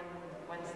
one, one